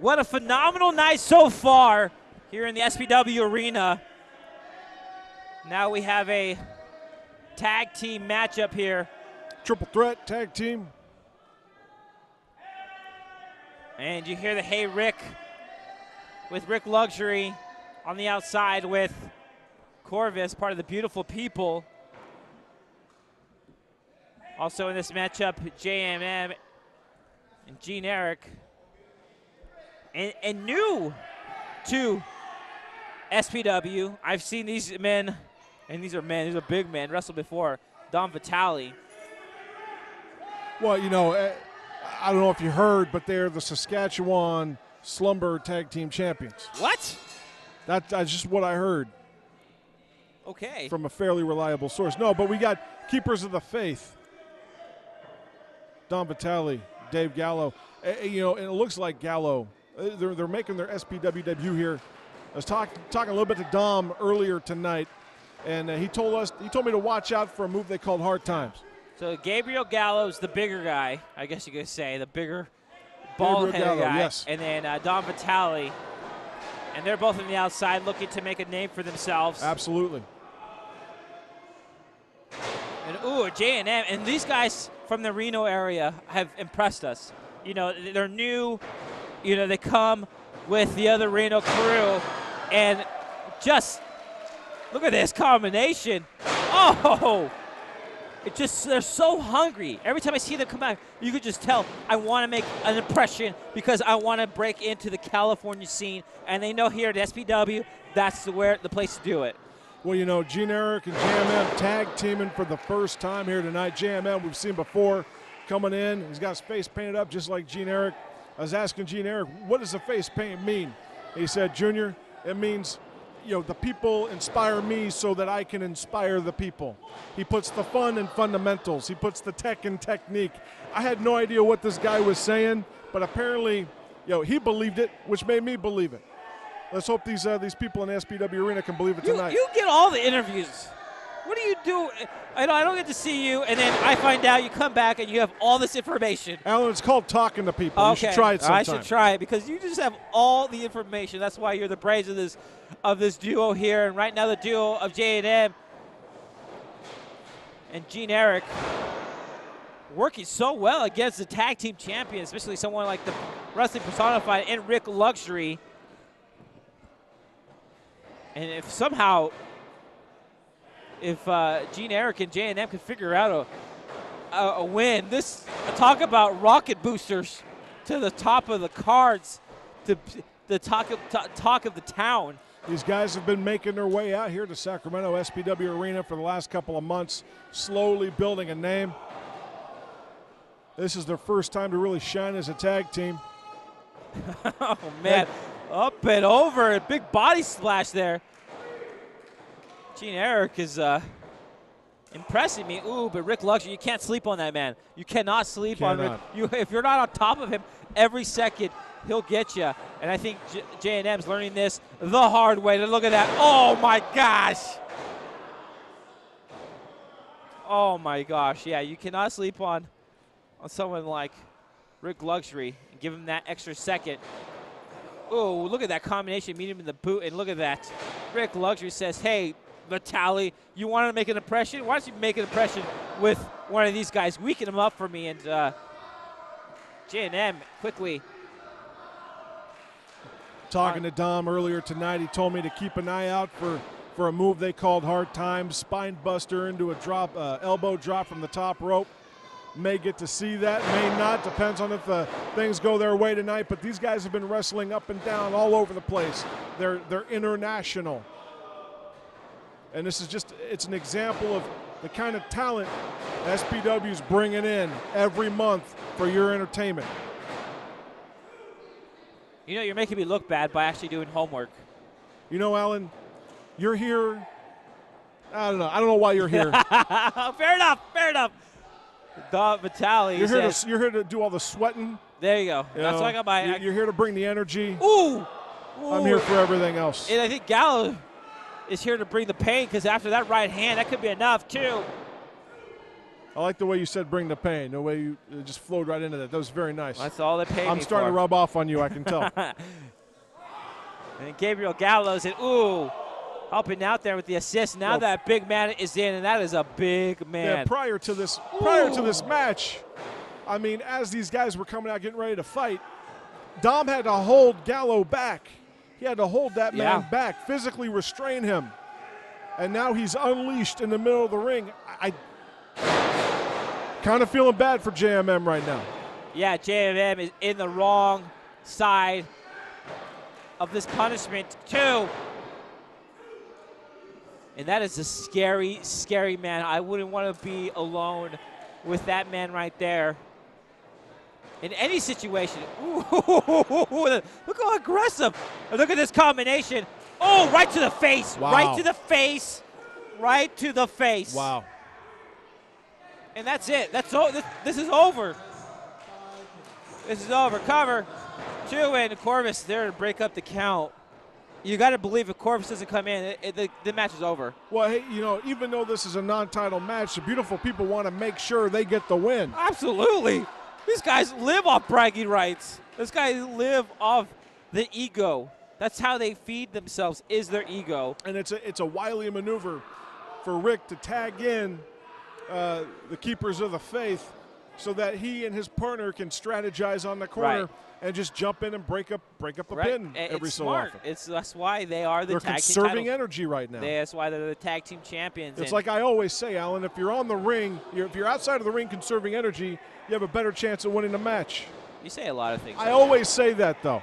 What a phenomenal night so far here in the SPW Arena. Now we have a tag team matchup here. Triple threat tag team. And you hear the Hey Rick with Rick Luxury on the outside with Corvus, part of the beautiful people. Also in this matchup, JMM and Jean Erick. And, and new to SPW, I've seen these men, and these are men, these are big men, wrestle before. Don Vitale. Well, you know, eh, I don't know if you heard, but they're the Saskatchewan Slumber Tag Team Champions. What? That, that's just what I heard Okay. from a fairly reliable source. No, but we got Keepers of the Faith. Don Vitale, Dave Gallo. Eh, eh, you know, and it looks like Gallo. Eh, They're, they're making their SPW debut here. I was talk, talking a little bit to Dom earlier tonight, and uh, he told us he told me to watch out for a move they called Hard Times. So Gabriel Gallo's the bigger guy, I guess you could say, the bigger bald headed guy. yes. And then uh, Don Vitale. And they're both on the outside looking to make a name for themselves. Absolutely. And ooh, J and M, and these guys from the Reno area have impressed us. You know, they're new. You know, they come with the other Reno crew, and just look at this combination. Oh, it just they're so hungry. Every time I see them come back, you could just tell I want to make an impression because I want to break into the California scene, and they know here at SPW that's the where the place to do it. Well, you know, Jean Erick and JMM tag teaming for the first time here tonight. JMM, we've seen before coming in. He's got his face painted up just like Jean Erick. I was asking Jean Erick, what does the face paint mean? He said, Junior, it means, you know, the people inspire me so that I can inspire the people. He puts the fun in fundamentals, he puts the tech in technique. I had no idea what this guy was saying, but apparently, you know, he believed it, which made me believe it. Let's hope these uh, these people in SPW arena can believe it You, tonight. you get all the interviews. What do you do? I don't, I don't get to see you, and then I find out you come back and you have all this information. Alan, it's called talking to people. okay, You should try it sometime. I should try it because you just have all the information. That's why you're the brains of this of this duo here. And right now, the duo of J and M and Jean Erick working so well against the tag team champion, especially someone like the wrestling personified and Rick Luxury. And if somehow, if uh, Jean Erick and J and M could figure out a, a, a win, this talk about rocket boosters to the top of the cards, to the talk of to- talk of the town. These guys have been making their way out here to Sacramento SPW Arena for the last couple of months, slowly building a name. This is their first time to really shine as a tag team. Oh man, up and over, a big body splash there. Jean Erick is uh, impressing me. Ooh, but Rick Luxury, you can't sleep on that man. You cannot sleep on Rick. You, if you're not on top of him every second, he'll get you. And I think J and M's learning this the hard way. Look at that! Oh my gosh! Oh my gosh! Yeah, you cannot sleep on on someone like Rick Luxury and give him that extra second. Oh, look at that combination. Meet him in the boot, and look at that. Rick Luxury says, "Hey, Vitale, you want to make an impression? Why don't you make an impression with one of these guys? Weaken him up for me." And uh, J&M quickly. Talking to Dom earlier tonight, he told me to keep an eye out for, for a move they called hard times, spine buster into a drop, uh, elbow drop from the top rope. May get to see that, may not. Depends on if uh, things go their way tonight. But these guys have been wrestling up and down all over the place. They're they're international, and this is just it's an example of the kind of talent SPW's bringing in every month for your entertainment. You know, you're making me look bad by actually doing homework. You know, Alan, you're here. I don't know. I don't know why you're here. fair enough. Fair enough. Don Vitale You're here, says, to, you're here to do all the sweating. "There you go. you That's know. why I got my." You're, you're here to bring the energy. ooh, I'm here for everything else. And I think Gallo is here to bring the pain because after that right hand, that could be enough too. I like the way you said bring the pain. The way you just flowed right into that. That was very nice. That's all they paid I'm starting for. to rub off on you. I can tell. And Gabriel Gallows and ooh, helping out there with the assist. Now that big man is in, and that is a big man. Yeah, prior to this, prior to this match, I mean, as these guys were coming out getting ready to fight, Dom had to hold Gallo back. He had to hold that man Yeah. back, physically restrain him, and now he's unleashed in the middle of the ring. I, I kind of feeling bad for JMM right now. yeah, JMM is in the wrong side of this punishment too. And that is a scary, scary man. I wouldn't want to be alone with that man right there. In any situation. Ooh, look how aggressive. Look at this combination. Oh, right to the face. Wow. Right to the face. Right to the face. Wow. And that's it. That's o- this, this is over. This is over. Cover. Two and Corvus there to break up the count. You got to believe if Corvus doesn't come in, it, it- the, the match is over. Well, hey, you know, even though this is a non-title match, the beautiful people want to make sure they get the win. Absolutely. These guys live off bragging rights. These guys live off the ego. That's how they feed themselves. Is their ego? and it's a it's a wily maneuver for Rick to tag in uh, the keepers of the faith, so that he and his partner can strategize on the corner Right. and just jump in and break up break up a Right? pin And every it's so smart. often. It's that's why they are the They're tag team conserving titles. energy right now. That's why they're the tag team champions. It's like I always say, Alan. If you're on the ring, you're, if you're outside of the ring conserving energy, you have a better chance of winning the match. you say a lot of things. I always say that though.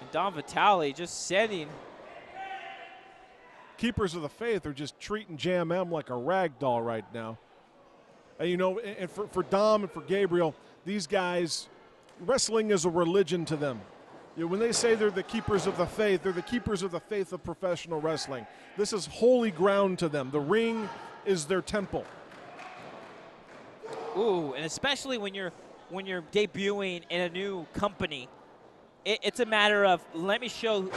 And Don Vitale just sending keepers of the faith are just treating JMM like a rag doll right now. And you know, and for, for Dom and for Gabriel, these guys, wrestling is a religion to them. You know, when they say they're the keepers of the faith, they're the keepers of the faith of professional wrestling. This is holy ground to them. The ring is their temple. Ooh, and especially when you're when you're debuting in a new company, it, it's a matter of let me show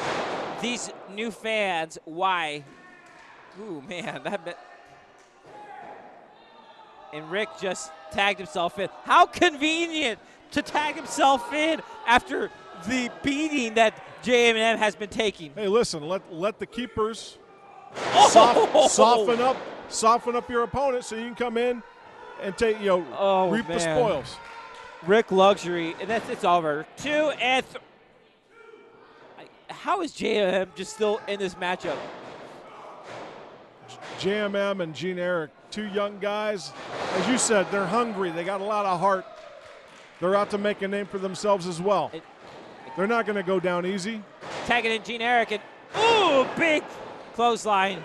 these new fans why. Ooh, man, that. Be- and Rick just tagged himself in. How convenient to tag himself in after the beating that JM has been taking. Hey, listen, let let the keepers Oh! soft, soften up, soften up your opponent so you can come in and take you know Oh, reap the spoils. Rick Luxury, and that's it's over. Two and th- I- how is JMM just still in this matchup? JMM and Jean Erick, two young guys. As you said, they're hungry. They got a lot of heart. They're out to make a name for themselves as well. It- They're not going to go down easy. Tagging in Jean Erick, and ooh, big clothesline.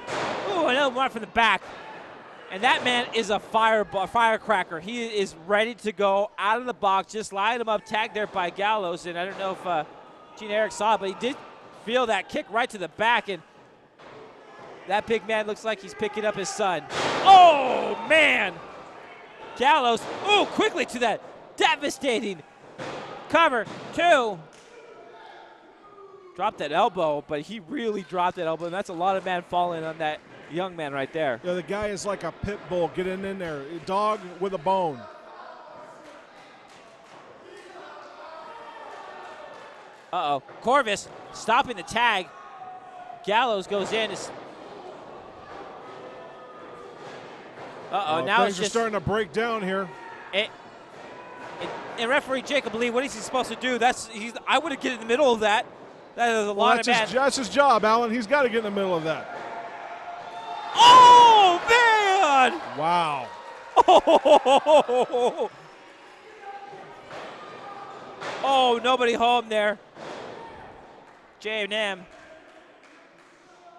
Ooh, another one from the back. And that man is a fire firecracker. He is ready to go out of the box. Just lined him up, tagged there by Gallows. And I don't know if uh, Jean Erick saw it, but he did feel that kick right to the back. And that big man looks like he's picking up his son. Oh, man. Gallows, ooh, quickly to that devastating cover. Two. Dropped that elbow, but he really dropped that elbow. And that's a lot of man falling on that young man right there. Know, the guy is like a pit bull getting in there, dog with a bone. Uh oh. Corvus stopping the tag. Gallows goes in. Uh oh. Uh, now things it's are starting to break down here. It, it, and referee Jacob Lee, what is he supposed to do? That's he's. I would have get in the middle of that. That is a Well, lot that's, of his, man. that's his job, Alan. He's got to get in the middle of that. Oh man! Wow. Oh, oh nobody home there. J&M.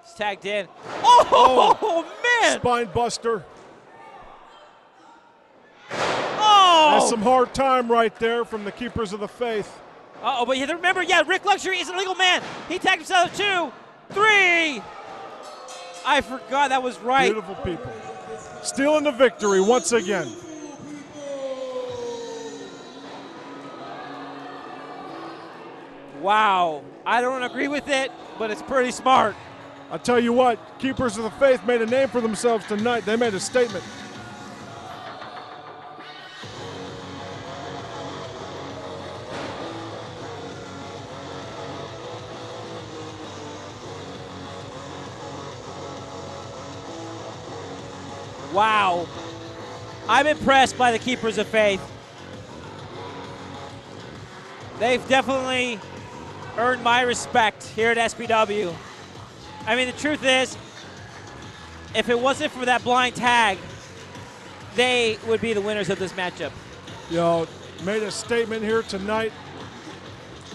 He's tagged in. Oh, oh, man! Spine buster. Oh! That's some hard time right there from the keepers of the faith. Uh-oh, but you remember, yeah, Rick Luxury is a legal man. He tagged himself two, three. I forgot that was right. Beautiful people. Stealing the victory once again. Wow. I don't agree with it, but it's pretty smart. I tell you what, Keepers of the Faith made a name for themselves tonight. They made a statement. Wow. I'm impressed by the Keepers of Faith. They've definitely earned my respect here at SPW. I mean, the truth is, if it wasn't for that blind tag, they would be the winners of this matchup. You know, made a statement here tonight.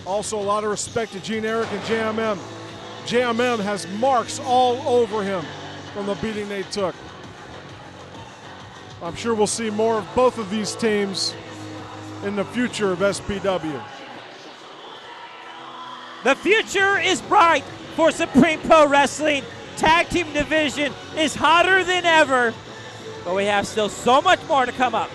Also, a lot of respect to Jean Erick and JMM. JMM has marks all over him from the beating they took. I'm sure we'll see more of both of these teams in the future of SPW. The future is bright for Supreme Pro Wrestling. Tag team division is hotter than ever, but we have still so much more to come up.